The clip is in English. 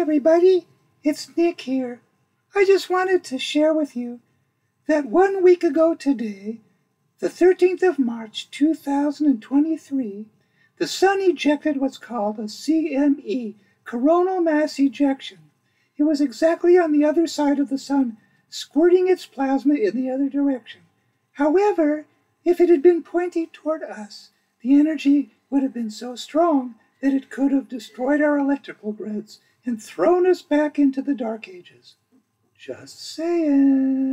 everybody, it's Nick here. I just wanted to share with you that one week ago today, the 13th of March 2023, the Sun ejected what's called a CME, coronal mass ejection. It was exactly on the other side of the Sun, squirting its plasma in the other direction. However, if it had been pointing toward us, the energy would have been so strong that it could have destroyed our electrical grids and thrown us back into the Dark Ages. Just saying.